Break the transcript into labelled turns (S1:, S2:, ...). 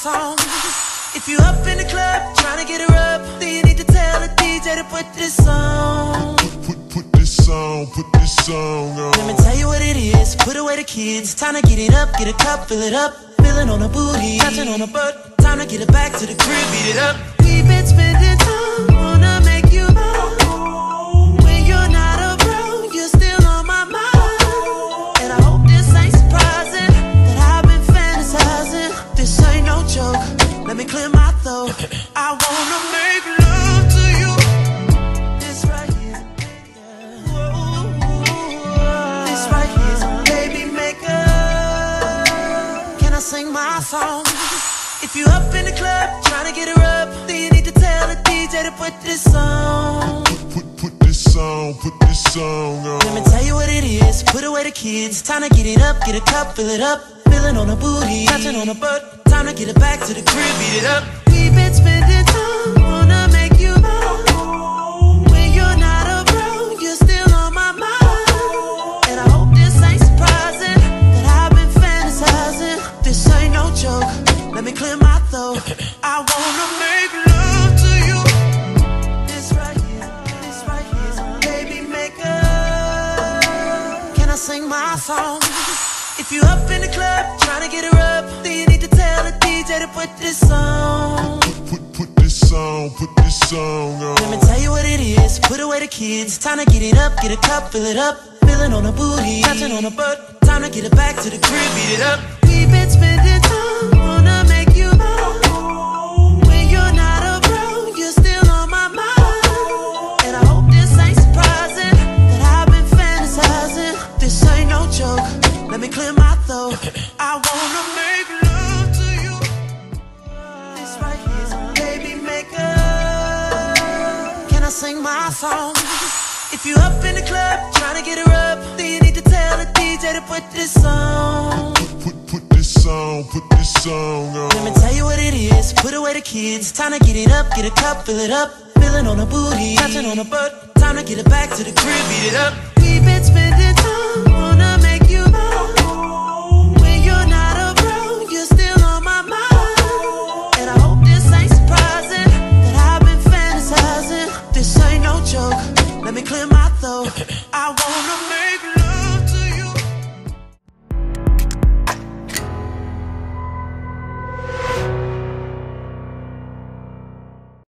S1: song. If you up in the club trying to get her up, then you need to tell the DJ to put this on.
S2: Put, put this song, put this song on.
S1: Let me tell you what it is. Put away the kids. Time to get it up, get a cup, fill it up. Feeling on her booty, touching on her butt. Time to get it back to the crib, beat it up. We've been spending time, clear my throat. I wanna make love to you. This right here. This right here's a baby maker. Can I sing my song? If you up in the club trying to get her up, then you need to tell the DJ to put this on.
S2: Put, put this song, put this song on.
S1: Let me tell you what it is. Put away the kids. Time to get it up, get a cup, fill it up. Feeling on her booty, touching on her butt. Time to get it back to the crib, beat it up. We've been spending time, wanna make you mine. When you're not around, you're still on my mind. And I hope this ain't surprising that I've been fantasizing. This ain't no joke. Let me clear my throat. I wanna make love to you. This right here, this right here's a baby maker. Can I sing my song? If you up in the club trying to get her up, then you need to tell the DJ to put this on.
S2: Put, put this song, put this song on.
S1: Let me tell you what it is. Put away the kids. Time to get it up, get a cup, fill it up. Feeling on her booty, touching on her butt. Time to get it back to the crib, beat it up. We've been spending song? If you up in the club trying to get her up, then you need to tell the DJ to put this on.
S2: Put, put this song, put this song on.
S1: Let me tell you what it is. Put away the kids. Time to get it up, get a cup, fill it up. Feeling on her booty, touching on her butt. Time to get it back to the crib, beat it up. We've been spending time, though. I wanna make love.